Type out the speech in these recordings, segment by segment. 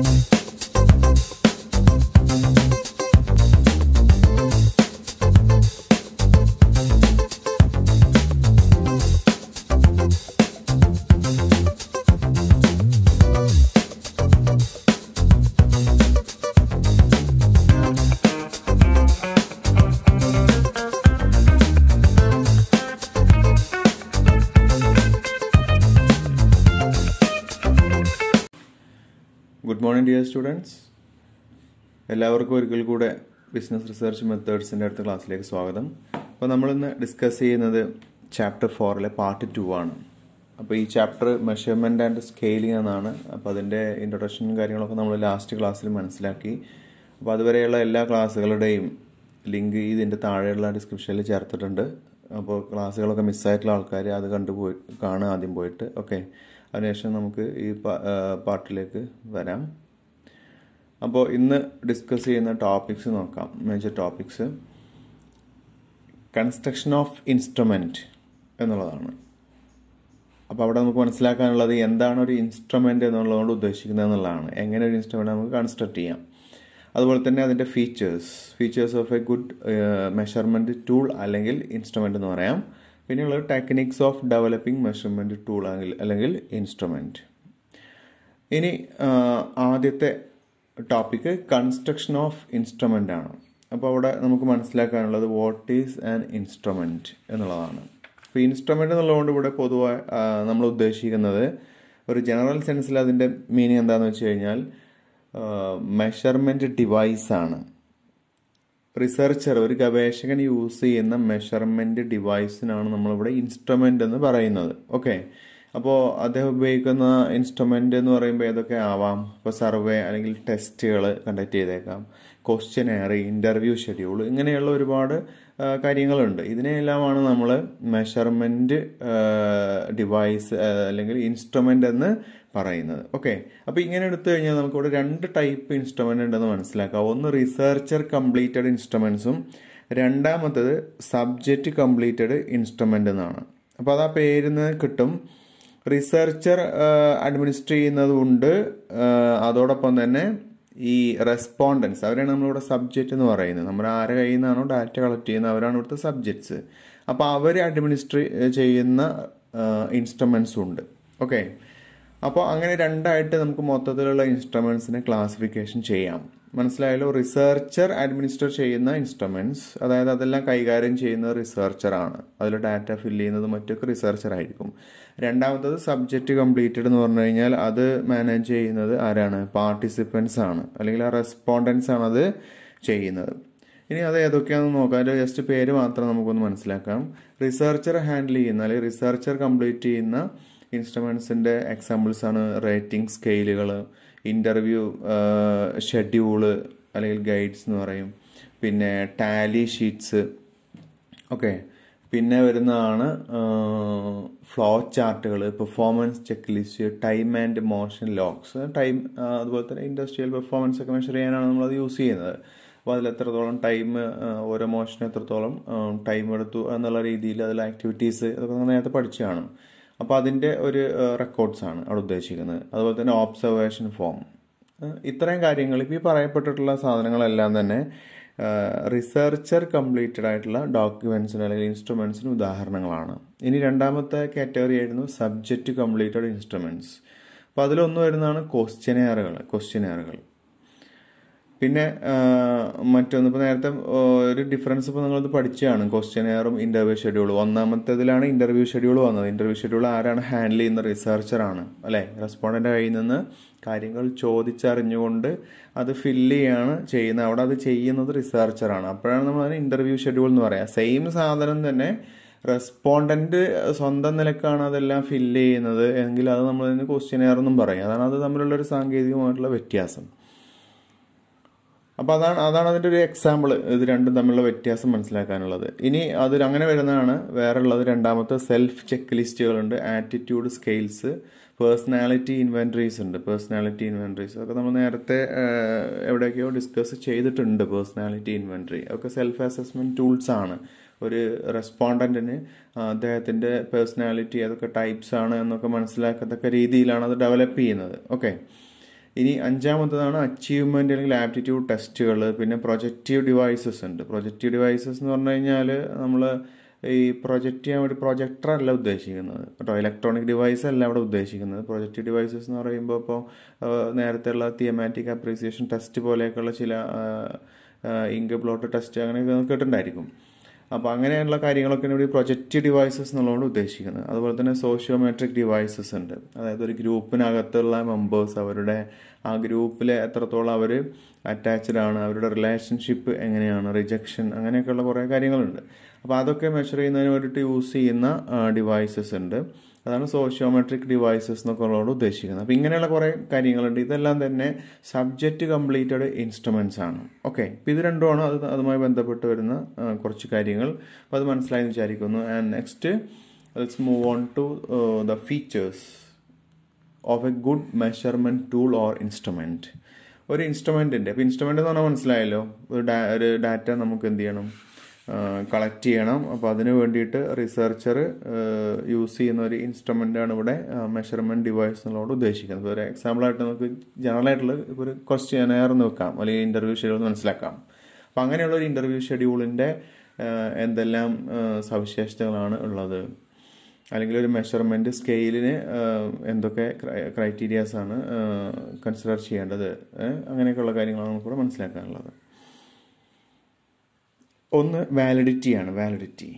Good morning dear students എല്ലാവർക്കും ഒരിക്കൽ കൂടെ ബിസിനസ് റിസർച്ച് മെത്തേഡ്സിന്റെ അടുത്ത ക്ലാസ്സിലേക്ക് സ്വാഗതം. അപ്പോൾ നമ്മളിന്ന് ഡിസ്കസ് ചെയ്യുന്നത് ചാപ്റ്റർ ഫോറിലെ പാർട്ട് ടു ആണ്. അപ്പോൾ ഈ ചാപ്റ്റർ മെഷർമെന്റ് ആൻഡ് സ്കെയിലിംഗ് എന്നാണ്. അപ്പോൾ അതിന്റെ ഇൻട്രൊഡക്ഷനും കാര്യങ്ങളൊക്കെ നമ്മൾ ലാസ്റ്റ് ക്ലാസ്സിൽ മനസ്സിലാക്കി. അപ്പോൾ അതുവരെയുള്ള എല്ലാ ക്ലാസ്സുകളുടെയും ലിങ്ക് ഇതിന്റെ താഴെയുള്ള ഡിസ്ക്രിപ്ഷനിൽ ചേർത്തിട്ടുണ്ട്. അപ്പോൾ ക്ലാസ്സുകളൊക്കെ മിസ്സായിട്ടുള്ള ആൾക്കാർ അത് കണ്ടുപോയി കാണുക ആദ്യം പോയിട്ട്. ഓക്കെ അതിനുശേഷം നമുക്ക് ഈ പാർട്ടിലേക്ക് വരാം. അപ്പോൾ ഇന്ന് ഡിസ്കസ് ചെയ്യുന്ന ടോപ്പിക്സ് നോക്കാം. Major topics construction of instrument എന്നുള്ളതാണ്. അപ്പോൾ അവിടെ നമുക്ക് മനസ്സിലാക്കാനുള്ളത് എന്താണ് ഒരു ഇൻസ്ട്രുമെന്റ് എന്നുള്ളതുകൊണ്ട് ഉദ്ദേശിക്കുന്നത് എന്നുള്ളതാണ്. എങ്ങനെ ഒരു ഇൻസ്ട്രുമെന്റ് നമുക്ക് കൺസ്ട്രക്ട് ചെയ്യാം. അതുപോലെ തന്നെ അതിന്റെ features features of a good measurement tool അല്ലെങ്കിൽ ഇൻസ്ട്രുമെന്റ് എന്ന് പറയാം. പിന്നെയുള്ളത് techniques of developing measurement tool അല്ലെങ്കിൽ ഇൻസ്ട്രുമെന്റ് ഇനി ആദ്യത്തെ ടോപ്പിക്ക് കൺസ്ട്രക്ഷൻ ഓഫ് ഇൻസ്ട്രുമെന്റ് ആണ്. അപ്പോൾ അവിടെ നമുക്ക് മനസ്സിലാക്കാനുള്ളത് വാട്ട് ഈസ് ആൻ ഇൻസ്ട്രുമെന്റ് എന്നുള്ളതാണ്. അപ്പോൾ ഇൻസ്ട്രുമെന്റ് എന്നുള്ളതുകൊണ്ട് ഇവിടെ പൊതുവായി നമ്മൾ ഉദ്ദേശിക്കുന്നത് ഒരു ജനറൽ സെൻസിൽ അതിന്റെ മീനിങ് എന്താണെന്ന് വെച്ച് കഴിഞ്ഞാൽ മെഷർമെന്റ് ഡിവൈസാണ് റിസർച്ചർ ഒരു ഗവേഷകൻ യൂസ് ചെയ്യുന്ന മെഷർമെന്റ് ഡിവൈസിനാണ് നമ്മളിവിടെ ഇൻസ്ട്രുമെന്റ് എന്ന് പറയുന്നത്. ഓക്കെ അപ്പോൾ അദ്ദേഹം ഉപയോഗിക്കുന്ന ഇൻസ്ട്രുമെന്റ് എന്ന് പറയുമ്പോൾ ഏതൊക്കെ ആവാം? ഇപ്പോൾ സർവേ അല്ലെങ്കിൽ ടെസ്റ്റുകൾ കണ്ടക്ട് ചെയ്തേക്കാം. ക്വസ്റ്റ്യനറി ഇന്റർവ്യൂ ഷെഡ്യൂൾ ഇങ്ങനെയുള്ള ഒരുപാട് കാര്യങ്ങളുണ്ട്. ഇതിനെല്ലാമാണ് നമ്മൾ മെഷർമെന്റ് ഡിവൈസ് അല്ലെങ്കിൽ ഇൻസ്ട്രുമെന്റ് എന്ന് പറയുന്നത്. ഓക്കെ അപ്പോൾ ഇങ്ങനെ എടുത്തു കഴിഞ്ഞാൽ നമുക്കിവിടെ രണ്ട് ടൈപ്പ് ഇൻസ്ട്രുമെന്റ് ഉണ്ടെന്ന് മനസ്സിലാക്കാം. ഒന്ന് റിസർച്ചർ കംപ്ലീറ്റഡ് ഇൻസ്ട്രുമെൻസും രണ്ടാമത്തത് സബ്ജക്റ്റ് കംപ്ലീറ്റഡ് ഇൻസ്ട്രുമെന്റ് എന്നാണ്. അപ്പോൾ അത് ആ പേരിൽ നിന്ന് കിട്ടും. റിസർച്ചർ അഡ്മിനിസ്റ്റർ ചെയ്യുന്നതുണ്ട്. അതോടൊപ്പം തന്നെ ഈ റെസ്പോണ്ടൻസ് അവരാണ് നമ്മളിവിടെ സബ്ജക്റ്റ് എന്ന് പറയുന്നത്. നമ്മൾ ആരെ കയ്യിൽ നിന്നാണോ ഡാറ്റ കളക്ട് ചെയ്യുന്നത് അവരാണ് ഇവിടുത്തെ സബ്ജക്ട്സ് അപ്പോൾ അവർ അഡ്മിനിസ്റ്റർ ചെയ്യുന്ന ഇൻസ്ട്രുമെൻസും ഉണ്ട്. ഓക്കെ അപ്പോൾ അങ്ങനെ രണ്ടായിട്ട് നമുക്ക് മൊത്തത്തിലുള്ള ഇൻസ്ട്രുമെൻസിനെ ക്ലാസിഫിക്കേഷൻ ചെയ്യാം. മനസ്സിലായല്ലോ റിസർച്ചർ അഡ്മിനിസ്റ്റർ ചെയ്യുന്ന ഇൻസ്ട്രുമെന്റ്സ് അതായത് അതെല്ലാം കൈകാര്യം ചെയ്യുന്ന റിസർച്ചറാണ് അതിൽ ഡാറ്റ ഫില്ല് ചെയ്യുന്നത് മറ്റൊക്കെ റിസർച്ചർ ആയിരിക്കും. രണ്ടാമത്തത് സബ്ജക്റ്റ് കംപ്ലീറ്റഡ് എന്ന് പറഞ്ഞു കഴിഞ്ഞാൽ അത് മാനേജ് ചെയ്യുന്നത് ആരാണ്? പാർട്ടിസിപ്പൻസ് ആണ്. അല്ലെങ്കിൽ ആ റെസ്പോണ്ടൻസ് ആണ് അത് ചെയ്യുന്നത്. ഇനി അത് ഏതൊക്കെയാണെന്ന് നോക്കാം. ജസ്റ്റ് പേര് മാത്രം നമുക്കൊന്ന് മനസ്സിലാക്കാം. റിസർച്ചർ ഹാൻഡിൽ ചെയ്യുന്ന അല്ലെങ്കിൽ റിസർച്ചർ കംപ്ലീറ്റ് ചെയ്യുന്ന ഇൻസ്ട്രുമെൻസിന്റെ എക്സാമ്പിൾസ് ആണ് റേറ്റിംഗ് സ്കെയിലുകൾ ഇന്റർവ്യൂ ഷെഡ്യൂൾ അല്ലെങ്കിൽ ഗൈഡ്സ് എന്ന് പറയും. പിന്നെ ടാലി ഷീറ്റ്സ് ഓക്കെ പിന്നെ വരുന്നതാണ് ഫ്ലോ ചാർട്ടുകൾ performance check list time and motion logs time അതുപോലെ തന്നെ ഇൻഡസ്ട്രിയൽ പെർഫോമൻസ് ഒക്കെ മെഷർ ചെയ്യാനാണ് നമ്മളത് യൂസ് ചെയ്യുന്നത്. അപ്പോൾ അതിൽ എത്രത്തോളം ടൈം ഓരോ മോഷന് എത്രത്തോളം ടൈം എടുത്തു എന്നുള്ള രീതിയിൽ അതിൽ ആക്ടിവിറ്റീസ് അതൊക്കെ നമ്മൾ നേരത്തെ പഠിച്ചു കാണും അപ്പോൾ അതിന്റെ ഒരു റെക്കോർഡ്സ് ആണ് അവിടെ ഉദ്ദേശിക്കുന്നത്. അതുപോലെ തന്നെ ഓബ്സർവേഷൻ ഫോം ഇത്രയും കാര്യങ്ങൾ ഇപ്പോൾ ഈ പറയപ്പെട്ടിട്ടുള്ള സാധനങ്ങളെല്ലാം തന്നെ റിസർച്ചർ കംപ്ലീറ്റഡ് ആയിട്ടുള്ള ഡോക്യുമെൻസിന് അല്ലെങ്കിൽ ഇൻസ്ട്രുമെൻസിന് ഉദാഹരണങ്ങളാണ്. ഇനി രണ്ടാമത്തെ കാറ്റഗറി ആയിരുന്നു സബ്ജക്റ്റ് കംപ്ലീറ്റഡ് ഇൻസ്ട്രുമെന്റ്സ് അപ്പോൾ അതിലൊന്ന് വരുന്നതാണ് ക്വസ്റ്റ്യനെയറുകൾ ക്വസ്റ്റ്യനെയറുകൾ പിന്നെ മറ്റൊന്ന് ഇപ്പോൾ നേരത്തെ ഒരു ഡിഫറൻസ് ഇപ്പോൾ നിങ്ങളത് പഠിച്ചതാണ്. ക്വസ്റ്റ്യനെയറും ഇന്റർവ്യൂ ഷെഡ്യൂളും ഒന്നാമത്തേതിലാണ് ഇന്റർവ്യൂ ഷെഡ്യൂൾ വന്നത്. ഇന്റർവ്യൂ ഷെഡ്യൂൾ ആരാണ് ഹാൻഡിൽ ചെയ്യുന്ന റിസർച്ചറാണ് അല്ലേ? റെസ്പോണ്ടന്റ് കയ്യിൽ നിന്ന് കാര്യങ്ങൾ ചോദിച്ചറിഞ്ഞുകൊണ്ട് അത് ഫില്ല് ചെയ്യാണ് ചെയ്യുന്നത്. അവിടെ അത് ചെയ്യുന്നത് റിസർച്ചറാണ് അപ്പോഴാണ് നമ്മൾ അതിന് ഇന്റർവ്യൂ ഷെഡ്യൂൾ എന്ന് പറയാം. സെയിം സാധനം തന്നെ റെസ്പോണ്ടന്റ് സ്വന്തം നിലക്കാണ് അതെല്ലാം ഫില്ല് ചെയ്യുന്നത്. എങ്കിൽ അത് നമ്മൾ അതിന് ക്വസ്റ്റ്യനെയർ എന്നും പറയും. അതാണ് അത് തമ്മിലുള്ള ഒരു സാങ്കേതികമായിട്ടുള്ള വ്യത്യാസം. അപ്പോൾ അതാണ് അതാണ് അതിന്റെ ഒരു എക്സാമ്പിൾ ഇത് രണ്ടും തമ്മിലുള്ള വ്യത്യാസം മനസ്സിലാക്കാനുള്ളത്. ഇനി അതിൽ അങ്ങനെ വരുന്നതാണ്. വേറെ ഉള്ളത് രണ്ടാമത്തെ സെൽഫ് ചെക്ക് ലിസ്റ്റുകളുണ്ട് ആറ്റിറ്റ്യൂഡ് സ്കെയിൽസ് പേഴ്സണാലിറ്റി ഇൻവെൻട്രീസ് ഉണ്ട്. പേഴ്സണാലിറ്റി ഇൻവെൻട്രീസ് ഒക്കെ നമ്മൾ നേരത്തെ എവിടെയൊക്കെയോ ഡിസ്കസ് ചെയ്തിട്ടുണ്ട് പേഴ്സണാലിറ്റി ഇൻവെൻട്രി അതൊക്കെ സെൽഫ് അസസ്മെന്റ് ടൂൾസ് ആണ്. ഒരു റെസ്പോണ്ടന്റിന് അദ്ദേഹത്തിന്റെ പേഴ്സണാലിറ്റി അതൊക്കെ ടൈപ്സ് ആണ് എന്നൊക്കെ മനസ്സിലാക്കത്തക്ക രീതിയിലാണ് അത് ഡെവലപ്പ് ചെയ്യുന്നത്. ഓക്കെ ഇനി അഞ്ചാമത്തതാണ് അച്ചീവ്മെന്റ് അല്ലെങ്കിൽ ആപ്റ്റിറ്റ്യൂഡ് ടെസ്റ്റുകൾ പിന്നെ പ്രൊജക്റ്റീവ് ഡിവൈസസ് ഉണ്ട്. പ്രൊജക്റ്റീവ് ഡിവൈസസ് എന്ന് പറഞ്ഞു കഴിഞ്ഞാൽ നമ്മൾ ഈ പ്രൊജക്റ്റ് ചെയ്യാൻ വേണ്ടി പ്രൊജക്ടർ അല്ല ഉദ്ദേശിക്കുന്നത്. കേട്ടോ ഇലക്ട്രോണിക് ഡിവൈസ് അല്ല അവിടെ ഉദ്ദേശിക്കുന്നത്. പ്രൊജക്റ്റീവ് ഡിവൈസസ് എന്ന് പറയുമ്പോൾ ഇപ്പോൾ നേരത്തെയുള്ള തിയമാറ്റിക് അപ്രീസിയേഷൻ ടെസ്റ്റ് പോലെയൊക്കെയുള്ള ചില ഇങ്ക് പ്ലോട്ട് ടെസ്റ്റ് അങ്ങനെയൊക്കെ കേട്ടിട്ടുണ്ടായിരിക്കും അപ്പോൾ അങ്ങനെയുള്ള കാര്യങ്ങളൊക്കെ ഇവിടെ പ്രൊജക്റ്റ് ഡിവൈസസ് എന്നുള്ളതുകൊണ്ട് ഉദ്ദേശിക്കുന്നത്. അതുപോലെ തന്നെ സോഷ്യോമെട്രിക് ഡിവൈസസ് ഉണ്ട്. അതായത് ഒരു ഗ്രൂപ്പിനകത്തുള്ള മെമ്പേഴ്സ് അവരുടെ ആ ഗ്രൂപ്പിൽ എത്രത്തോളം അവർ അറ്റാച്ച്ഡ് ആണ് അവരുടെ റിലേഷൻഷിപ്പ് എങ്ങനെയാണ് റിജക്ഷൻ അങ്ങനെയൊക്കെയുള്ള കുറേ കാര്യങ്ങളുണ്ട്. അപ്പോൾ അതൊക്കെ മെഷർ ചെയ്യുന്നതിന് വേണ്ടിയിട്ട് യൂസ് ചെയ്യുന്ന ഡിവൈസസ് ഉണ്ട്. അതാണ് സോഷ്യോമെട്രിക് ഡിവൈസസ് എന്നൊക്കെ ഉള്ളതോട് ഉദ്ദേശിക്കുന്നത്. അപ്പോൾ ഇങ്ങനെയുള്ള കുറേ കാര്യങ്ങളുണ്ട്. ഇതെല്ലാം തന്നെ സബ്ജക്റ്റ് കംപ്ലീറ്റഡ് ഇൻസ്ട്രുമെന്റ്സ് ആണ്. ഓക്കെ ഇപ്പോൾ ഇത് രണ്ടുമാണ്. അത് അതുമായി ബന്ധപ്പെട്ട് വരുന്ന കുറച്ച് കാര്യങ്ങൾ. അപ്പോൾ അത് മനസ്സിലായി വിചാരിക്കുന്നു. And next let's move on to the features of a good measurement tool or instrument ഒരു ഇൻസ്ട്രുമെന്റിന്റെ അപ്പോൾ ഇൻസ്ട്രുമെന്റ് എന്ന് പറഞ്ഞാൽ മനസ്സിലായല്ലോ. ഒരു ഡാ ഒരു ഡാറ്റ നമുക്ക് എന്ത് ചെയ്യണം? കളക്ട് ചെയ്യണം. അപ്പോൾ അതിന് വേണ്ടിയിട്ട് റിസർച്ചർ യൂസ് ചെയ്യുന്ന ഒരു ഇൻസ്ട്രുമെന്റാണ് ഇവിടെ മെഷർമെന്റ് ഡിവൈസ് എന്നുള്ളതോട് ഉദ്ദേശിക്കുന്നത്. ഒരു എക്സാമ്പിളായിട്ട് നമുക്ക് ജനറലായിട്ടുള്ള ഇപ്പോൾ ഒരു ക്വസ്റ്റ്യൻ എയർ വെക്കാം. അല്ലെങ്കിൽ ഇന്റർവ്യൂ ഷെഡ്യൂൾ മനസ്സിലാക്കാം. അപ്പോൾ അങ്ങനെയുള്ള ഒരു ഇന്റർവ്യൂ ഷെഡ്യൂളിന്റെ എന്തെല്ലാം സവിശേഷതകളാണ് ഉള്ളത്? അല്ലെങ്കിൽ ഒരു മെഷർമെന്റ് സ്കെയിലിന് എന്തൊക്കെ ക്രൈറ്റീരിയാസാണ് കൺസിഡർ ചെയ്യേണ്ടത്? അങ്ങനെയൊക്കെയുള്ള കാര്യങ്ങളാണ് നമുക്കിവിടെ മനസ്സിലാക്കാനുള്ളത്. ഒന്ന് വാലിഡിറ്റിയാണ് വാലിഡിറ്റി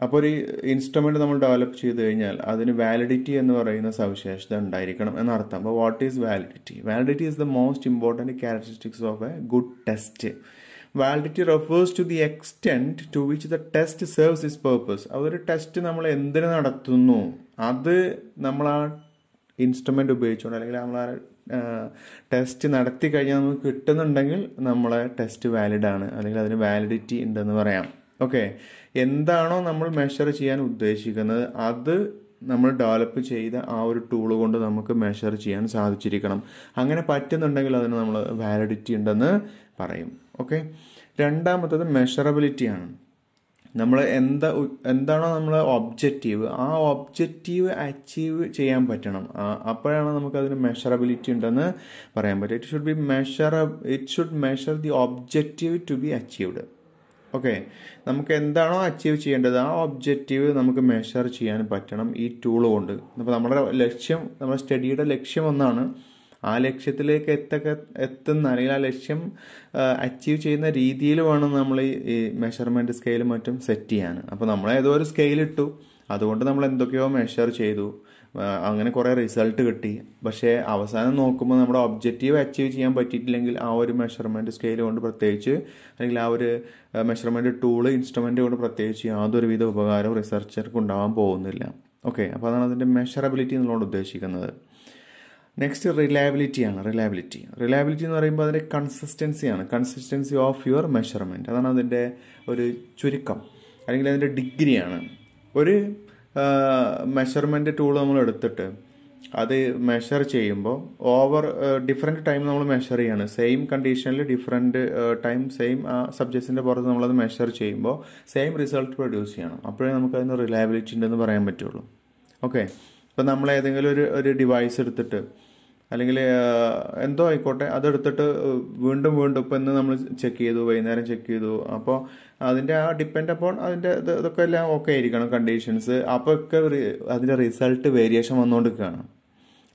അപ്പോൾ ഒരു ഇൻസ്ട്രുമെന്റ് നമ്മൾ ഡെവലപ്പ് ചെയ്ത് കഴിഞ്ഞാൽ അതിന് വാലിഡിറ്റി എന്ന് പറയുന്ന സവിശേഷത ഉണ്ടായിരിക്കണം എന്നർത്ഥം. അപ്പോൾ what is validity validity is the most important characteristics of a good test validity refers to the extent to which the test serves its purpose ഒരു ടെസ്റ്റ് നമ്മൾ എന്തിനു നടത്തുന്നു? അത് നമ്മൾ ആ ഇൻസ്ട്രുമെന്റ് ഉപയോഗിച്ചുകൊണ്ട് അല്ലെങ്കിൽ നമ്മൾ ആ ടെസ്റ്റ് നടത്തി കഴിഞ്ഞാൽ നമുക്ക് കിട്ടുന്നുണ്ടെങ്കിൽ നമ്മളെ ടെസ്റ്റ് വാലിഡ് ആണ്. അല്ലെങ്കിൽ അതിന് വാലിഡിറ്റി ഉണ്ടെന്ന് പറയാം. ഓക്കെ എന്താണോ നമ്മൾ മെഷർ ചെയ്യാൻ ഉദ്ദേശിക്കുന്നത് അത് നമ്മൾ ഡെവലപ്പ് ചെയ്ത ആ ഒരു ടൂൾ കൊണ്ട് നമുക്ക് മെഷർ ചെയ്യാൻ സാധിച്ചിരിക്കണം. അങ്ങനെ പറ്റുന്നുണ്ടെങ്കിൽ അതിന് നമ്മൾ വാലിഡിറ്റി ഉണ്ടെന്ന് പറയും. ഓക്കെ രണ്ടാമത്തത് മെഷറബിലിറ്റിയാണ് നമ്മൾ എന്താ എന്താണോ നമ്മൾ ഒബ്ജക്റ്റീവ് ആ ഒബ്ജക്റ്റീവ് അച്ചീവ് ചെയ്യാൻ പറ്റണം. അപ്പോഴാണ് നമുക്ക് അതിന് മെഷറബിലിറ്റി ഉണ്ടെന്ന് പറയാൻ പറ്റും it should be measure it should measure the objective to be achieved okay നമുക്ക് എന്താണോ അച്ചീവ് ചെയ്യേണ്ടത് ആ ഒബ്ജക്റ്റീവ് നമുക്ക് മെഷർ ചെയ്യാൻ പറ്റണം ഈ ടൂൾ കൊണ്ട്. അപ്പോൾ നമ്മുടെ ലക്ഷ്യം നമ്മുടെ സ്റ്റഡിയുടെ ലക്ഷ്യം ഒന്നാണ് ആ ലക്ഷ്യത്തിലേക്ക് എത്തക്ക എത്തുന്ന അല്ലെങ്കിൽ ആ ലക്ഷ്യം അച്ചീവ് ചെയ്യുന്ന രീതിയിൽ വേണം നമ്മൾ ഈ മെഷർമെന്റ് സ്കെയിലും മറ്റും സെറ്റ് ചെയ്യാൻ. അപ്പോൾ നമ്മൾ ഏതോ ഒരു സ്കെയിൽ ഇട്ടു. അതുകൊണ്ട് നമ്മൾ എന്തൊക്കെയോ മെഷർ ചെയ്തു. അങ്ങനെ കുറേ റിസൾട്ട് കിട്ടി. പക്ഷേ അവസാനം നോക്കുമ്പോൾ നമ്മുടെ ഒബ്ജക്റ്റീവ് അച്ചീവ് ചെയ്യാൻ പറ്റിയിട്ടില്ലെങ്കിൽ ആ ഒരു മെഷർമെന്റ് സ്കെയിൽ കൊണ്ട് പ്രത്യേകിച്ച് അല്ലെങ്കിൽ ആ ഒരു മെഷർമെന്റ് ടൂൾ ഇൻസ്ട്രുമെന്റ് കൊണ്ട് പ്രത്യേകിച്ച് യാതൊരുവിധ ഉപകാരവും റിസർച്ചർക്ക് ഉണ്ടാവാൻ പോകുന്നില്ല. ഓക്കെ അപ്പോൾ അതാണ് അതിന്റെ മെഷറബിലിറ്റി എന്നുള്ളത് ഉദ്ദേശിക്കുന്നത്. നെക്സ്റ്റ് റിലയബിലിറ്റിയാണ് റിലയബിലിറ്റി റിലയബിലിറ്റി എന്ന് പറയുമ്പോൾ അതിന്റെ കൺസിസ്റ്റൻസിയാണ് കൺസിസ്റ്റൻസി ഓഫ് യുവർ മെഷർമെന്റ് അതാണ് അതിന്റെ ഒരു ചുരുക്കം. അല്ലെങ്കിൽ അതിന്റെ ഡിഗ്രിയാണ് ഒരു മെഷർമെന്റ് ടൂൾ നമ്മൾ എടുത്തിട്ട് അത് മെഷർ ചെയ്യുമ്പോൾ ഓവർ ഡിഫറെന്റ് ടൈം നമ്മൾ മെഷർ ചെയ്യാണ്. സെയിം കണ്ടീഷനിൽ ഡിഫറെന്റ് ടൈം സെയിം ആ സബ്ജക്ട്സിന്റെ പുറത്ത് നമ്മളത് മെഷർ ചെയ്യുമ്പോൾ സെയിം റിസൾട്ട് പ്രൊഡ്യൂസ് ചെയ്യണം. അപ്പോഴേ നമുക്ക് അതിന് റിലയബിലിറ്റി ഉണ്ടെന്ന് പറയാൻ പറ്റുള്ളൂ. ഓക്കെ ഇപ്പം നമ്മൾ ഏതെങ്കിലും ഒരു ഒരു ഡിവൈസ് എടുത്തിട്ട് അല്ലെങ്കിൽ എന്തോ ആയിക്കോട്ടെ അതെടുത്തിട്ട് വീണ്ടും വീണ്ടും ഇപ്പം ഇന്ന് നമ്മൾ ചെക്ക് ചെയ്തു വൈകുന്നേരം ചെക്ക് ചെയ്തു. അപ്പോൾ അതിന്റെ ആ ഡിപ്പെൻഡ് അപ്പോൾ അതിന്റെ ഇതൊക്കെ എല്ലാം ഓക്കെ ആയിരിക്കണം കണ്ടീഷൻസ് അപ്പോൾ ഒക്കെ അതിന്റെ റിസൾട്ട് വേരിയേഷൻ വന്നുകൊണ്ടിരിക്കുകയാണ്.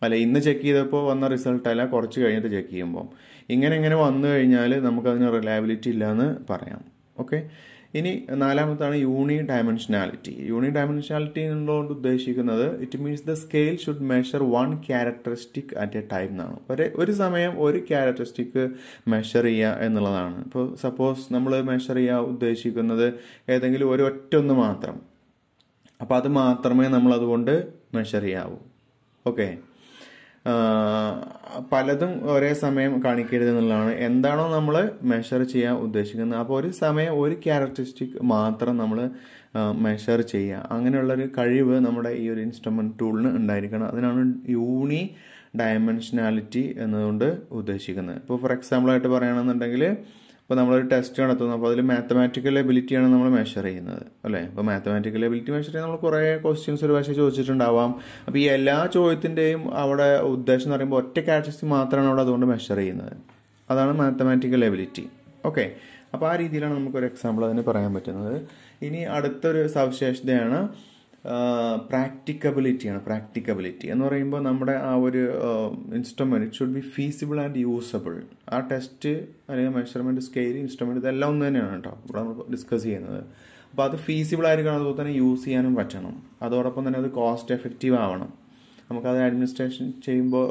അല്ല ഇന്ന് ചെക്ക് ചെയ്തപ്പോൾ വന്ന റിസൾട്ട് അല്ല കുറച്ച് കഴിഞ്ഞിട്ട് ചെക്ക് ചെയ്യുമ്പോൾ ഇങ്ങനെ ഇങ്ങനെ വന്നു കഴിഞ്ഞാൽ നമുക്കതിന് റിലയബിലിറ്റി ഇല്ലയെന്ന് പറയാം. ഓക്കെ ഇനി നാലാമത്താണ് യൂണി ഡയമെൻഷനാലിറ്റി യൂണി ഡയമെൻഷനാലിറ്റി എന്നുള്ളതുകൊണ്ട് ഉദ്ദേശിക്കുന്നത് it means the scale should measure one characteristic at a time എന്നാണ്. ഒരു ഒരു സമയം ഒരു ക്യാരക്ടറിസ്റ്റിക് മെഷർ ചെയ്യുക എന്നുള്ളതാണ്. ഇപ്പോൾ സപ്പോസ് നമ്മൾ മെഷർ ചെയ്യാൻ ഉദ്ദേശിക്കുന്നത് ഏതെങ്കിലും ഒരു ഒറ്റ ഒന്ന് മാത്രം. അപ്പോൾ അത് മാത്രമേ നമ്മളതുകൊണ്ട് മെഷർ ചെയ്യാവൂ. ഓക്കെ പലതും ഒരേ സമയം കാണിക്കരുത് എന്നുള്ളതാണ്. എന്താണോ നമ്മൾ മെഷർ ചെയ്യാൻ ഉദ്ദേശിക്കുന്നത്. അപ്പോൾ ഒരു സമയം ഒരു ക്യാരക്ടറിസ്റ്റിക് മാത്രം നമ്മൾ മെഷർ ചെയ്യുക. അങ്ങനെയുള്ളൊരു കഴിവ് നമ്മുടെ ഈ ഒരു ഇൻസ്ട്രുമെന്റ് ടൂളിന് ഉണ്ടായിരിക്കണം. അതിനാണ് യൂണി ഡയമെൻഷനാലിറ്റി എന്നതുകൊണ്ട് ഉദ്ദേശിക്കുന്നത്. ഇപ്പോൾ ഫോർ എക്സാമ്പിൾ ആയിട്ട് പറയുകയാണെന്നുണ്ടെങ്കിൽ ഇപ്പോൾ നമ്മളൊരു ടെസ്റ്റ് നടത്തുന്നു. അപ്പോൾ അതിൽ മാത്തമാറ്റിക്കൽ എബിലിറ്റിയാണ് നമ്മൾ മെഷർ ചെയ്യുന്നത്. അല്ലേ? അപ്പോൾ മാത്തമാറ്റിക്കൽ എബിലിറ്റി മെഷർ ചെയ്യാൻ നമ്മൾ കുറേ ക്വസ്റ്റ്യൻസ് ഒരു പക്ഷേ ചോദിച്ചിട്ടുണ്ടാവാം. അപ്പോൾ ഈ എല്ലാ ചോദ്യത്തിന്റെയും അവിടെ ഉദ്ദേശം എന്ന് പറയുമ്പോൾ ഒറ്റ കാറ്റഗറി മാത്രമാണ് അവിടെ അതുകൊണ്ട് മെഷർ ചെയ്യുന്നത്. അതാണ് മാത്തമാറ്റിക്കൽ എബിലിറ്റി ഓക്കെ അപ്പോൾ ആ രീതിയിലാണ് നമുക്കൊരു എക്സാമ്പിൾ അതിന് പറയാൻ പറ്റുന്നത്. ഇനി അടുത്തൊരു സവിശേഷതയാണ് പ്രാക്ടിക്കബിലിറ്റിയാണ് പ്രാക്ടിക്കബിലിറ്റി എന്ന് പറയുമ്പോൾ നമ്മുടെ ആ ഒരു instrument it should be feasible and usable ആ ടെസ്റ്റ് അല്ലെങ്കിൽ മെഷർമെന്റ് സ്കെയിൽ ഇൻസ്ട്രുമെന്റ് ഇതെല്ലാം ഒന്ന് തന്നെയാണ് കേട്ടോ ഇവിടെ നമ്മൾ ഡിസ്കസ് ചെയ്യുന്നത്. അപ്പോൾ അത് ഫീസിബിൾ ആയിരിക്കണം അതുപോലെ തന്നെ യൂസ് ചെയ്യാനും പറ്റണം. അതോടൊപ്പം തന്നെ അത് കോസ്റ്റ് എഫക്റ്റീവ് ആവണം. നമുക്കത് അഡ്മിനിസ്ട്രേഷൻ ചെയ്യുമ്പോൾ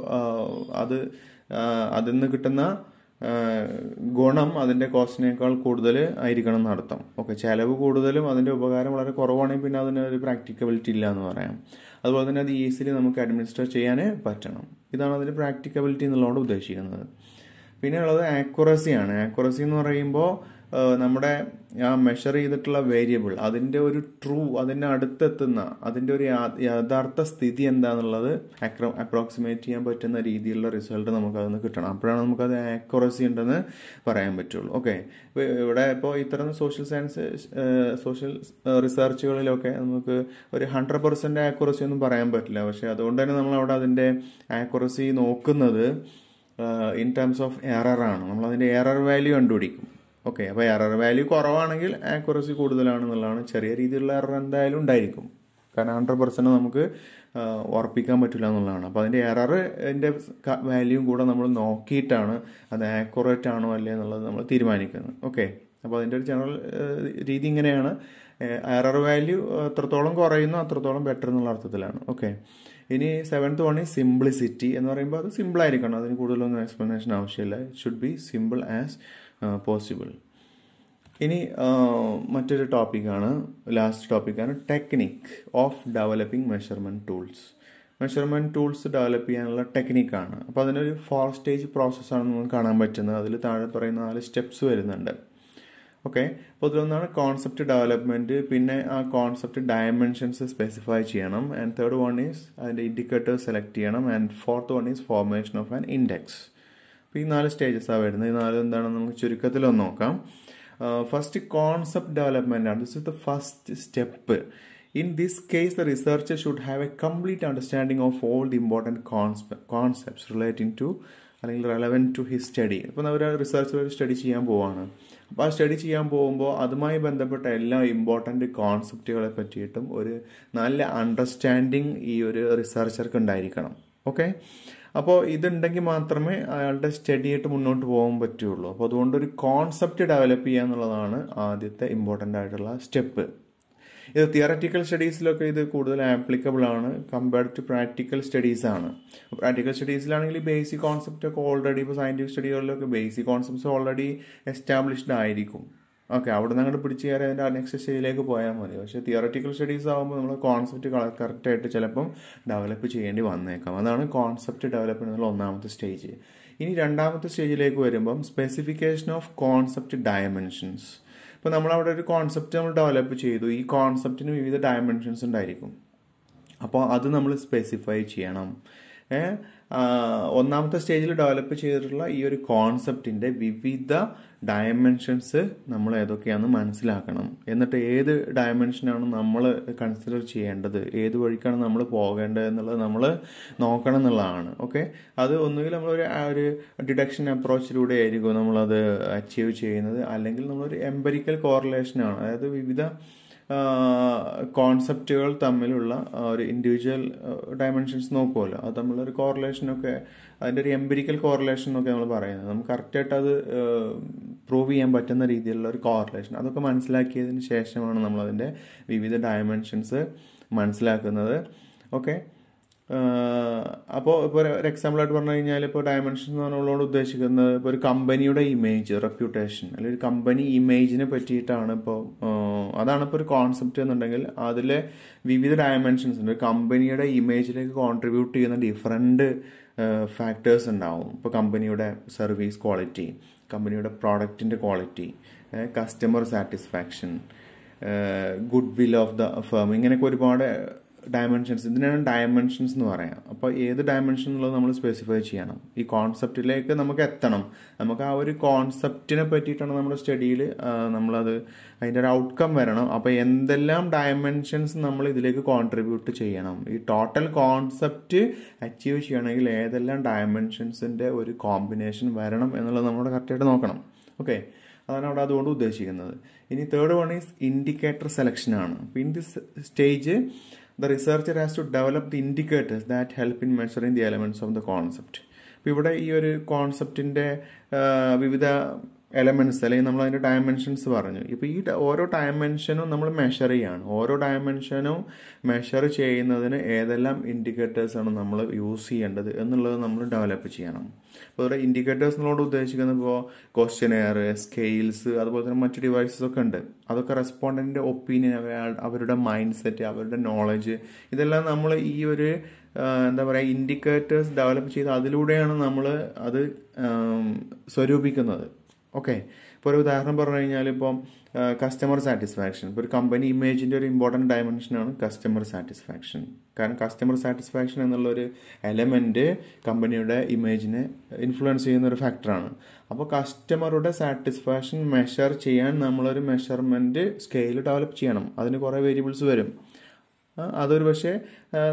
അത് അതിൽ നിന്ന് കിട്ടുന്ന ഗുണം അതിന്റെ കോസ്റ്റിനേക്കാൾ കൂടുതൽ ആയിരിക്കണം എന്നർത്ഥം. ഓക്കെ ചിലവ് കൂടുതലും അതിന്റെ ഉപകാരം വളരെ കുറവാണെങ്കിൽ പിന്നെ അതിന് ഒരു പ്രാക്ടിക്കബിലിറ്റി ഇല്ല എന്ന് പറയാം. അതുപോലെ തന്നെ അത് ഈസിലി നമുക്ക് അഡ്മിനിസ്റ്റർ ചെയ്യാൻ പറ്റണം. ഇതാണ് അതിന്റെ പ്രാക്ടിക്കബിലിറ്റി എന്നുള്ളതുകൊണ്ട് ഉദ്ദേശിക്കുന്നത്. പിന്നെ ഉള്ളത് ആക്യുറസിയാണ് ആക്യുറസി എന്ന് പറയുമ്പോൾ നമ്മുടെ ആ മെഷർ ചെയ്തിട്ടുള്ള വേരിയബിൾ അതിന്റെ ഒരു ട്രൂ അതിന്റെ അടുത്തെത്തുന്ന അതിന്റെ ഒരു യഥാർത്ഥ സ്ഥിതി എന്താണെന്നുള്ളത് അപ്രോക്സിമേറ്റ് ചെയ്യാൻ പറ്റുന്ന രീതിയിലുള്ള റിസൾട്ട് നമുക്ക് അതിന് കിട്ടണം. അപ്പോഴാണ് നമുക്കത് ആക്യുറസി ഉണ്ടെന്ന് പറയാൻ പറ്റുള്ളൂ. ഓക്കെ ഇവിടെ ഇപ്പോൾ ഇത്തരം സോഷ്യൽ സയൻസ് സോഷ്യൽ റിസർച്ചുകളിലൊക്കെ നമുക്ക് ഒരു ഹൺഡ്രഡ് പെർസെന്റ് ആക്യുറസി ഒന്നും പറയാൻ പറ്റില്ല. പക്ഷേ അതുകൊണ്ട് തന്നെ നമ്മൾ അവിടെ അതിന്റെ ആക്യുറസി നോക്കുന്നത് ഇൻ ടേംസ് ഓഫ് നമ്മൾ അതിന്റെ എറർ വാല്യൂ കണ്ടുപിടിക്കും. ഓക്കെ അപ്പോൾ എറർ വാല്യൂ കുറവാണെങ്കിൽ ആക്യുറസി കൂടുതലാണെന്നുള്ളതാണ്. ചെറിയ രീതിയിലുള്ള എറർ എന്തായാലും ഉണ്ടായിരിക്കും. കാരണം ഹൺഡ്രഡ് പെർസെന്റ് നമുക്ക് ഉറപ്പിക്കാൻ പറ്റില്ല എന്നുള്ളതാണ്. അപ്പോൾ അതിന്റെ എററിന്റെ വാല്യൂ കൂടെ നമ്മൾ നോക്കിയിട്ടാണ് അത് ആക്യുറേറ്റ് ആണോ അല്ലേ എന്നുള്ളത് നമ്മൾ തീരുമാനിക്കുന്നത്. ഓക്കെ അപ്പോൾ അതിന്റെ ഒരു ജനറൽ രീതി ഇങ്ങനെയാണ്. എറർ വാല്യൂ എത്രത്തോളം കുറയുന്നു അത്രത്തോളം ബെറ്റർ എന്നുള്ള അർത്ഥത്തിലാണ്. ഓക്കെ ഇനി സെവൻത്ത് വൺ ഈ സിംപ്ലിസിറ്റി എന്ന് പറയുമ്പോൾ അത് സിമ്പിൾ ആയിരിക്കണം. അതിന് കൂടുതലൊന്നും എക്സ്പ്ലനേഷൻ ആവശ്യമില്ല. It should be simple as possible ഇനി മറ്റൊരു ടോപ്പിക്കാണ് ലാസ്റ്റ് ടോപ്പിക്കാണ് technique of developing measurement tools measurement tools develop ചെയ്യാനുള്ള ടെക്നിക്കാണ് അപ്പോൾ അതിനൊരു ഫോർ സ്റ്റേജ് പ്രോസസ്സാണ് നമുക്ക് കാണാൻ പറ്റുന്നത്. അതിൽ താഴെ പറയുന്ന നാല് സ്റ്റെപ്സ് വരുന്നുണ്ട്. ഓക്കെ അപ്പോൾ ഇതിലൊന്നാണ് കോൺസെപ്റ്റ് ഡെവലപ്മെന്റ് പിന്നെ ആ കോൺസെപ്റ്റ് ഡയമെൻഷൻസ് സ്പെസിഫൈ ചെയ്യണം. ആൻഡ് തേർഡ് വൺ ഈസ് അതിന്റെ ഇൻഡിക്കേറ്റേഴ്സ് സെലക്ട് ചെയ്യണം. And fourth one is formation of an index അപ്പോൾ ഈ നാല് സ്റ്റേജസാണ് വരുന്നത്. ഈ നാല് എന്താണെന്ന് നമുക്ക് ചുരുക്കത്തിലൊന്ന് നോക്കാം. ഫസ്റ്റ് കോൺസെപ്റ്റ് ഡെവലപ്മെന്റ് ആണ്. This is the first step in this case the researcher should have a complete understanding of all the important concepts relating to അല്ലെങ്കിൽ റെലവന്റ് ടു ഹിസ് സ്റ്റഡി അപ്പോൾ അവർ റിസർച്ചർ സ്റ്റഡി ചെയ്യാൻ പോവാണ്. അപ്പോൾ ആ study ചെയ്യാൻ പോകുമ്പോൾ അതുമായി ബന്ധപ്പെട്ട എല്ലാ ഇമ്പോർട്ടന്റ് കോൺസെപ്റ്റുകളെ പറ്റിയിട്ടും ഒരു നല്ല അണ്ടർസ്റ്റാൻഡിങ് ഈ ഒരു റിസർച്ചർക്ക് ഉണ്ടായിരിക്കണം. ഓക്കെ അപ്പോൾ ഇതുണ്ടെങ്കിൽ മാത്രമേ അയാളുടെ സ്റ്റഡി ആയിട്ട് മുന്നോട്ട് പോകാൻ പറ്റുള്ളൂ. അപ്പോൾ അതുകൊണ്ട് ഒരു കോൺസെപ്റ്റ് ഡെവലപ്പ് ചെയ്യുക എന്നുള്ളതാണ് ആദ്യത്തെ ഇമ്പോർട്ടന്റ് ആയിട്ടുള്ള സ്റ്റെപ്പ് ഇത് തിയററ്റിക്കൽ സ്റ്റഡീസിലൊക്കെ ഇത് കൂടുതൽ ആപ്ലിക്കബിൾ ആണ്. കമ്പയർഡ് ടു പ്രാക്ടിക്കൽ സ്റ്റഡീസ് ആണ്. പ്രാക്ടിക്കൽ സ്റ്റഡീസിലാണെങ്കിൽ ബേസിക് കോൺസെപ്റ്റ് ഒക്കെ ഓൾറെഡി ഇപ്പോൾ സയന്റിഫിക് സ്റ്റഡികളിലൊക്കെ ബേസിക് കോൺസെപ്റ്റ്സ് ഓൾറെഡി എസ്റ്റാബ്ലിഷ്ഡ് ആയിരിക്കും. ഓക്കെ അവിടെ നിന്ന് അങ്ങോട്ട് പിടിച്ച് കയറി അതിന്റെ നെക്സ്റ്റ് സ്റ്റേജിലേക്ക് പോയാൽ മതി. പക്ഷേ തിയററ്റിക്കൽ സ്റ്റഡീസ് ആകുമ്പോൾ നമ്മൾ കോൺസെപ്റ്റ് കറക്റ്റായിട്ട് ചിലപ്പം ഡെവലപ്പ് ചെയ്യേണ്ടി വന്നേക്കാം. അതാണ് കോൺസെപ്റ്റ് ഡെവലപ്പ് എന്നുള്ള ഒന്നാമത്തെ സ്റ്റേജ് ഇനി രണ്ടാമത്തെ സ്റ്റേജിലേക്ക് വരുമ്പം സ്പെസിഫിക്കേഷൻ ഓഫ് കോൺസെപ്റ്റ് ഡയമെൻഷൻസ് ഇപ്പോൾ നമ്മളവിടെ ഒരു കോൺസെപ്റ്റ് നമ്മൾ ഡെവലപ്പ് ചെയ്തു. ഈ കോൺസെപ്റ്റിന് വിവിധ ഡയമെൻഷൻസ് ഉണ്ടായിരിക്കും. അപ്പോൾ അത് നമ്മൾ സ്പെസിഫൈ ചെയ്യണം. ഒന്നാമത്തെ സ്റ്റേജിൽ ഡെവലപ്പ് ചെയ്തിട്ടുള്ള ഈ ഒരു കോൺസെപ്റ്റിന്റെ വിവിധ ഡയമെൻഷൻസ് നമ്മൾ ഏതൊക്കെയാണെന്ന് മനസ്സിലാക്കണം. എന്നിട്ട് ഏത് ഡയമെൻഷനാണ് നമ്മൾ കൺസിഡർ ചെയ്യേണ്ടത്? ഏത് വഴിക്കാണ് നമ്മൾ പോകേണ്ടത് എന്നുള്ളത് നമ്മൾ നോക്കണം എന്നുള്ളതാണ്. ഓക്കെ? അത് ഒന്നുകിൽ നമ്മളൊരു ഒരു ഡിഡക്ഷൻ അപ്രോച്ചിലൂടെ ആയിരിക്കും നമ്മളത് അച്ചീവ് ചെയ്യുന്നത്. അല്ലെങ്കിൽ നമ്മളൊരു എംപരിക്കൽ കോറിലേഷനാണ്. അതായത് വിവിധ കോൺസെപ്റ്റുകൾ തമ്മിലുള്ള ഒരു ഇൻഡിവിജ്വൽ ഡയമെൻഷൻസ് നോക്കുമല്ലോ അത് തമ്മിലൊരു കോറിലേഷനൊക്കെ അതിന്റെ ഒരു എംപിരിക്കൽ കോറിലേഷൻ എന്നൊക്കെ നമ്മൾ പറയുന്നത്. നമുക്ക് കറക്റ്റായിട്ട് അത് പ്രൂവ് ചെയ്യാൻ പറ്റുന്ന രീതിയിലുള്ള ഒരു കോറിലേഷൻ അതൊക്കെ മനസ്സിലാക്കിയതിന് ശേഷമാണ് നമ്മളതിന്റെ വിവിധ ഡയമെൻഷൻസ് മനസ്സിലാക്കുന്നത്. ഓക്കെ അപ്പോൾ ഇപ്പോൾ ഒരു എക്സാമ്പിളായിട്ട് പറഞ്ഞു കഴിഞ്ഞാൽ ഇപ്പോൾ ഡയമെൻഷൻ എന്ന് പറഞ്ഞുള്ളതോട് ഉദ്ദേശിക്കുന്നത് ഇപ്പോൾ ഒരു കമ്പനിയുടെ ഇമേജ് റെപ്യൂട്ടേഷൻ അല്ലെങ്കിൽ ഒരു കമ്പനി ഇമേജിനെ പറ്റിയിട്ടാണ് ഇപ്പോൾ അതാണ് ഇപ്പോൾ ഒരു കോൺസെപ്റ്റ് എന്നുണ്ടെങ്കിൽ അതിലെ വിവിധ ഡയമെൻഷൻസ് ഉണ്ട്. കമ്പനിയുടെ ഇമേജിലേക്ക് കോൺട്രിബ്യൂട്ട് ചെയ്യുന്ന ഡിഫറെന്റ് ഫാക്ടേഴ്സ് ഉണ്ടാവും. ഇപ്പോൾ കമ്പനിയുടെ സർവീസ് ക്വാളിറ്റി കമ്പനിയുടെ പ്രോഡക്റ്റിന്റെ quality customer satisfaction goodwill of the firm ഇങ്ങനെയൊക്കെ ഒരുപാട് ഡയമെൻഷൻസ് ഇതിനാണ് ഡയമെൻഷൻസ് എന്ന് പറയാം. അപ്പോൾ ഏത് ഡയമെൻഷൻ എന്നുള്ളത് നമ്മൾ സ്പെസിഫൈ ചെയ്യണം. ഈ കോൺസെപ്റ്റിലേക്ക് നമുക്ക് എത്തണം. നമുക്ക് ആ ഒരു കോൺസെപ്റ്റിനെ പറ്റിയിട്ടാണ് നമ്മുടെ സ്റ്റഡിയിൽ നമ്മളത് അതിന്റെ ഒരു ഔട്ട്കം വരണം. അപ്പോൾ എന്തെല്ലാം ഡയമെൻഷൻസ് നമ്മൾ ഇതിലേക്ക് കോൺട്രിബ്യൂട്ട് ചെയ്യണം. ഈ ടോട്ടൽ കോൺസെപ്റ്റ് അച്ചീവ് ചെയ്യണമെങ്കിൽ ഏതെല്ലാം ഡയമെൻഷൻസിന്റെ ഒരു കോമ്പിനേഷൻ വരണം എന്നുള്ളത് നമ്മൾ കറക്റ്റായിട്ട് നോക്കണം. ഓക്കെ അതാണ് അവിടെ അതുകൊണ്ട് ഉദ്ദേശിക്കുന്നത്. ഇനി തേർഡ് വൺ ഈസ് ഇൻഡിക്കേറ്റർ സെലക്ഷനാണ് അപ്പോൾ in this stage the researcher has to develop the indicators that help in measuring the elements of the concept അപ്പോൾ ഇവിടെ ഈ ഒരു കോൺസെപ്റ്റിന്റെ വിവിധ എലമെന്റ്സ് അല്ലെങ്കിൽ നമ്മൾ അതിന്റെ ഡയമെൻഷൻസ് പറഞ്ഞു. ഇപ്പോൾ ഈ ഓരോ ഡയമെൻഷനും നമ്മൾ മെഷർ ചെയ്യാണ്. ഓരോ ഡയമെൻഷനും മെഷർ ചെയ്യുന്നതിന് ഏതെല്ലാം ഇൻഡിക്കേറ്റേഴ്സ് ആണ് നമ്മൾ യൂസ് ചെയ്യേണ്ടത് എന്നുള്ളത് നമ്മൾ ഡെവലപ്പ് ചെയ്യണം. അപ്പോൾ ഇവിടെ ഇൻഡിക്കേറ്റേഴ്സ് നമ്മളോട് ഉദ്ദേശിക്കുന്നത് ഇപ്പോൾ ക്വസ്റ്റ്യനെയർ സ്കെയിൽസ് അതുപോലെ തന്നെ മറ്റ് ഡിവൈസസ് ഒക്കെ ഉണ്ട്. അതൊക്കെ റെസ്പോണ്ടന്റിന്റെ ഒപ്പീനിയൻ അവരുടെ മൈൻഡ് സെറ്റ് അവരുടെ നോളജ് ഇതെല്ലാം നമ്മൾ ഈ ഒരു എന്താ പറയുക ഇൻഡിക്കേറ്റേഴ്സ് ഡെവലപ്പ് ചെയ്ത് അതിലൂടെയാണ് നമ്മൾ അത് സ്വരൂപിക്കുന്നത്. ഓക്കെ ഇപ്പോൾ ഒരു ഉദാഹരണം പറഞ്ഞു കഴിഞ്ഞാൽ ഇപ്പം കസ്റ്റമർ സാറ്റിസ്ഫാക്ഷൻ ഇപ്പോൾ ഒരു കമ്പനി ഇമേജിന്റെ ഒരു ഇമ്പോർട്ടന്റ് ഡയമെൻഷനാണ് കസ്റ്റമർ സാറ്റിസ്ഫാക്ഷൻ കാരണം കസ്റ്റമർ സാറ്റിസ്ഫാക്ഷൻ എന്നുള്ളൊരു എലമെന്റ് കമ്പനിയുടെ ഇമേജിനെ ഇൻഫ്ലുവൻസ് ചെയ്യുന്ന ഒരു ഫാക്ടറാണ് അപ്പോൾ കസ്റ്റമറുടെ സാറ്റിസ്ഫാക്ഷൻ മെഷർ ചെയ്യാൻ നമ്മളൊരു മെഷർമെന്റ് സ്കെയിൽ ഡെവലപ്പ് ചെയ്യണം. അതിന് കുറേ വേരിയബിൾസ് വരും. അതൊരു പക്ഷേ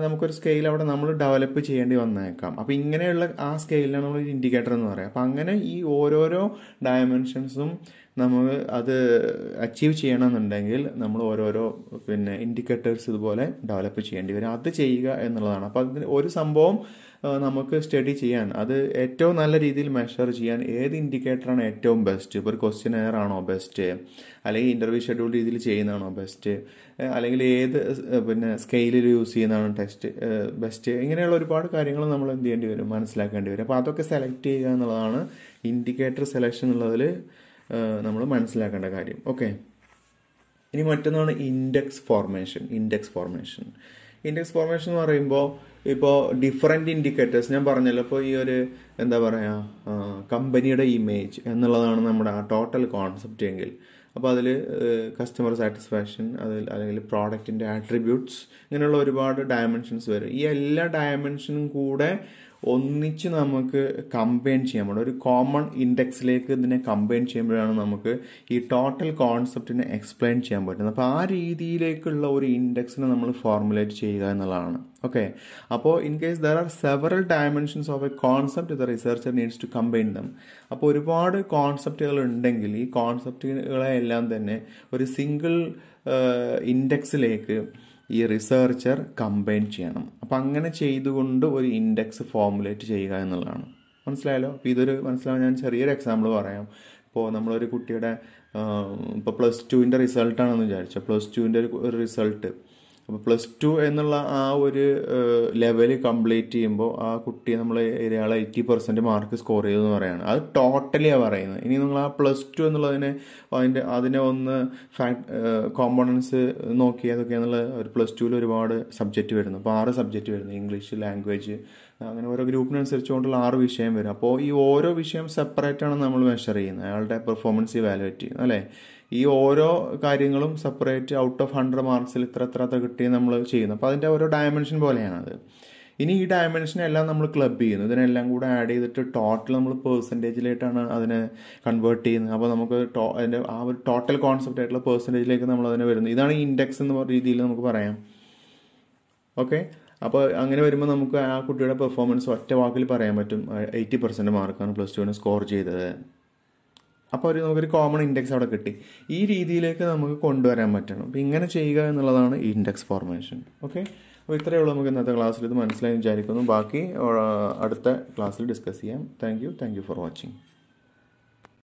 നമുക്കൊരു സ്കെയിൽ അവിടെ നമ്മൾ ഡെവലപ്പ് ചെയ്യേണ്ടി വന്നേക്കാം. അപ്പോൾ ഇങ്ങനെയുള്ള ആ സ്കെയിലാണ് നമ്മൾ ഇൻഡിക്കേറ്റർ എന്ന് പറയുക അപ്പോൾ അങ്ങനെ ഈ ഓരോരോ ഡയമെൻഷൻസും നമ്മൾ അത് അച്ചീവ് ചെയ്യണമെന്നുണ്ടെങ്കിൽ നമ്മൾ ഓരോരോ പിന്നെ ഇൻഡിക്കേറ്റേഴ്സ് ഇതുപോലെ ഡെവലപ്പ് ചെയ്യേണ്ടി വരും. അത് ചെയ്യുക എന്നുള്ളതാണ്. അപ്പോൾ അതിന് ഒരു സംഭവം നമുക്ക് സ്റ്റഡി ചെയ്യാൻ അത് ഏറ്റവും നല്ല രീതിയിൽ മെഷർ ചെയ്യാൻ ഏത് ഇൻഡിക്കേറ്ററാണ് ഏറ്റവും ബെസ്റ്റ് ഇപ്പോൾ ഒരു ക്വസ്റ്റ്യൻ എയർ ആണോ ബെസ്റ്റ് അല്ലെങ്കിൽ ഇന്റർവ്യൂ ഷെഡ്യൂൾ രീതിയിൽ ചെയ്യുന്നതാണോ ബെസ്റ്റ് അല്ലെങ്കിൽ ഏത് പിന്നെ സ്കെയിലിൽ യൂസ് ചെയ്യുന്നതാണ് ടെസ്റ്റ് ബെസ്റ്റ് ഇങ്ങനെയുള്ള ഒരുപാട് കാര്യങ്ങൾ നമ്മൾ എന്ത് ചെയ്യേണ്ടി വരും? മനസ്സിലാക്കേണ്ടി വരും. അപ്പോൾ അതൊക്കെ സെലക്ട് ചെയ്യുക എന്നുള്ളതാണ് ഇൻഡിക്കേറ്റർ സെലക്ഷൻ എന്നുള്ളതിൽ നമ്മൾ മനസ്സിലാക്കേണ്ട കാര്യം. ഓക്കെ ഇനി മറ്റൊന്നാണ് index formation index formation index formation എന്ന് പറയുമ്പോൾ ഇപ്പോൾ ഡിഫറെന്റ് ഇൻഡിക്കേറ്റേഴ്സ് ഞാൻ പറഞ്ഞല്ലോ ഇപ്പോൾ ഈ ഒരു എന്താ പറയുക കമ്പനിയുടെ ഇമേജ് എന്നുള്ളതാണ് നമ്മുടെ ആ ടോട്ടൽ കോൺസെപ്റ്റ് എങ്കിൽ. അപ്പോൾ അതിൽ കസ്റ്റമർ സാറ്റിസ്ഫാക്ഷൻ അതിൽ അല്ലെങ്കിൽ പ്രോഡക്റ്റിന്റെ ആട്രിബ്യൂട്ട്സ് ഇങ്ങനെയുള്ള ഒരുപാട് ഡയമെൻഷൻസ് വരും. ഈ എല്ലാ ഡയമെൻഷനും കൂടെ ഒന്നിച്ച് നമുക്ക് കമ്പൈൻ ചെയ്യാൻ പറ്റും. ഒരു കോമൺ ഇൻഡെക്സിലേക്ക് ഇതിനെ കമ്പൈൻ ചെയ്യുമ്പോഴാണ് നമുക്ക് ഈ ടോട്ടൽ കോൺസെപ്റ്റിനെ എക്സ്പ്ലെയിൻ ചെയ്യാൻ പറ്റുന്നത്. അപ്പോൾ ആ രീതിയിലേക്കുള്ള ഒരു ഇൻഡെക്സിനെ നമ്മൾ ഫോർമുലേറ്റ് ചെയ്യുക എന്നുള്ളതാണ്. ഓക്കെ അപ്പോൾ in case there are several dimensions of a concept the researcher needs to combine them അപ്പോൾ ഒരുപാട് കോൺസെപ്റ്റുകൾ ഉണ്ടെങ്കിൽ ഈ കോൺസെപ്റ്റുകളെ എല്ലാം തന്നെ ഒരു സിംഗിൾ ഇൻഡെക്സിലേക്ക് ഈ റിസർച്ചർ കമ്പൈൻ ചെയ്യണം. അപ്പോൾ അങ്ങനെ ചെയ്തുകൊണ്ട് ഒരു ഇൻഡെക്സ് ഫോർമുലേറ്റ് ചെയ്യുക എന്നുള്ളതാണ്. മനസ്സിലായല്ലോ? അപ്പോൾ ഇതൊരു മനസ്സിലാവാൻ ഞാൻ ചെറിയൊരു എക്സാമ്പിൾ പറയാം. ഇപ്പോൾ നമ്മളൊരു കുട്ടിയുടെ ഇപ്പോൾ പ്ലസ് ടുവിന്റെ റിസൾട്ടാണെന്ന് വിചാരിച്ചോ. പ്ലസ് ടുവിന്റെ ഒരു റിസൾട്ട് അപ്പോൾ പ്ലസ് ടു എന്നുള്ള ആ ഒരു ലെവൽ കംപ്ലീറ്റ് ചെയ്യുമ്പോൾ ആ കുട്ടി നമ്മൾ ഇയാൾ എയ്റ്റി പെർസെന്റ് മാർക്ക് സ്കോർ ചെയ്തെന്ന് പറയുകയാണ് അത് ടോട്ടലിയാണ് പറയുന്നത്. ഇനി നിങ്ങൾ ആ പ്ലസ് ടു എന്നുള്ളതിനെ അതിന്റെ അതിനെ ഒന്ന് ഫാക്ട് കോമ്പോണൻസ് നോക്കി അതൊക്കെയാണെന്നുള്ള ഒരു പ്ലസ് ടുവിൽ ഒരുപാട് സബ്ജക്റ്റ് വരുന്നു. അപ്പോൾ ആറ് സബ്ജക്റ്റ് വരുന്നു. ഇംഗ്ലീഷ് ലാംഗ്വേജ് അങ്ങനെ ഓരോ ഗ്രൂപ്പിനനുസരിച്ചുകൊണ്ടുള്ള ആറ് വിഷയം വരും. അപ്പോൾ ഈ ഓരോ വിഷയം സെപ്പറേറ്റ് ആണ് നമ്മൾ മെഷർ ചെയ്യുന്നത്. അയാളുടെ പെർഫോമൻസ് ഇവാലുവേറ്റ് ചെയ്യുന്നത് അല്ലേ? ഈ ഓരോ കാര്യങ്ങളും സെപ്പറേറ്റ് ഔട്ട് ഓഫ് ഹൺഡ്രഡ് മാർക്സിൽ ഇത്ര എത്ര കിട്ടി നമ്മൾ ചെയ്യുന്നു. അപ്പോൾ അതിന്റെ ഓരോ ഡയമെൻഷൻ പോലെയാണത്. ഇനി ഈ ഡയമെൻഷൻ എല്ലാം നമ്മൾ ക്ലബ് ചെയ്യുന്നു. ഇതിനെല്ലാം കൂടെ ആഡ് ചെയ്തിട്ട് ടോട്ടൽ നമ്മൾ പേഴ്സന്റേജിലായിട്ടാണ് അതിനെ കൺവേർട്ട് ചെയ്യുന്നത്. അപ്പോൾ നമുക്ക് ടോ അതിന്റെ ആ ഒരു ടോട്ടൽ കോൺസെപ്റ്റ് ആയിട്ടുള്ള പേഴ്സന്റേജിലേക്ക് നമ്മൾ അതിനെ വരുന്നത് ഇതാണ് ഇൻഡെക്സ് എന്ന രീതിയിൽ നമുക്ക് പറയാം. ഓക്കെ അപ്പോൾ അങ്ങനെ വരുമ്പോൾ നമുക്ക് ആ കുട്ടിയുടെ പെർഫോമൻസ് ഒറ്റ വാക്കിൽ പറയാൻ പറ്റും. എയ്റ്റി പെർസെന്റ് മാർക്കാണ് പ്ലസ് ടുവിന് സ്കോർ ചെയ്തത്. അപ്പോൾ ഒരു നമുക്കൊരു കോമൺ ഇൻഡെക്സ് അവിടെ കിട്ടി. ഈ രീതിയിലേക്ക് നമുക്ക് കൊണ്ടുവരാൻ പറ്റണം. അപ്പോൾ ഇങ്ങനെ ചെയ്യുക എന്നുള്ളതാണ് ഇൻഡെക്സ് ഫോർമേഷൻ ഓക്കെ അപ്പോൾ ഇത്രയേ ഉള്ളൂ നമുക്ക് ഇന്നത്തെ ക്ലാസ്സിൽ ഇത് മനസ്സിലായി വിചാരിക്കുന്നു. ബാക്കി അടുത്ത ക്ലാസ്സിൽ ഡിസ്കസ് ചെയ്യാം. Thank you thank you for watching